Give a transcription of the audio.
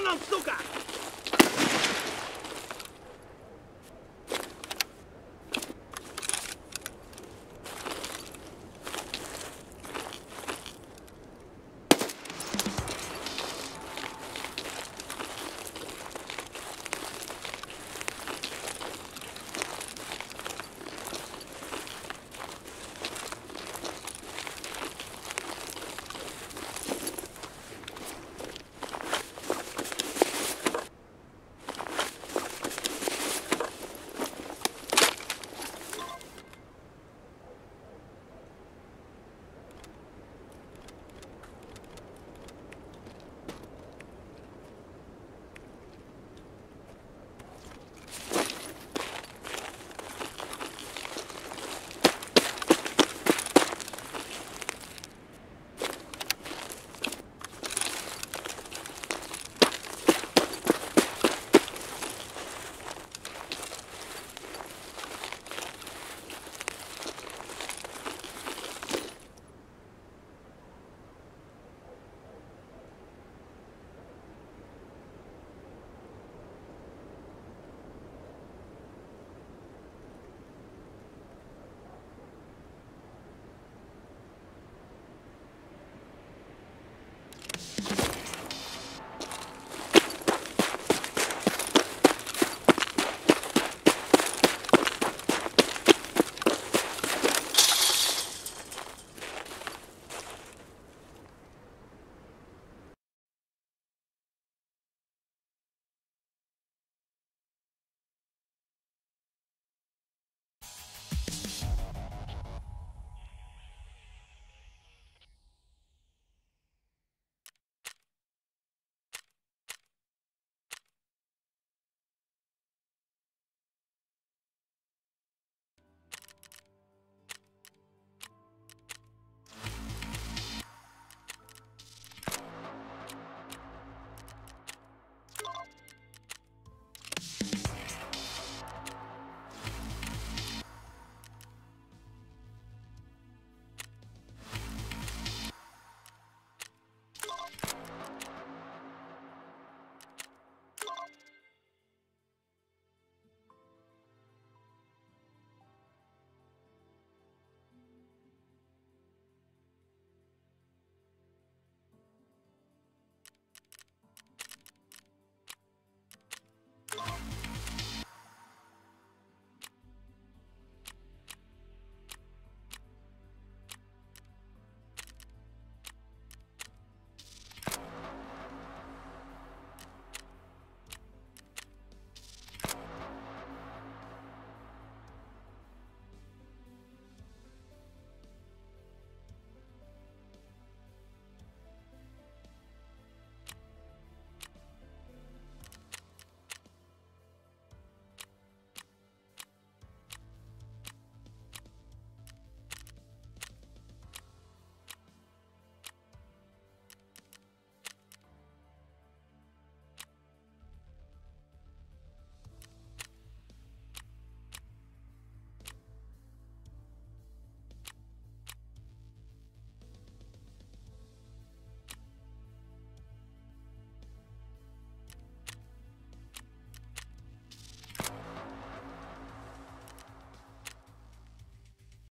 のーか。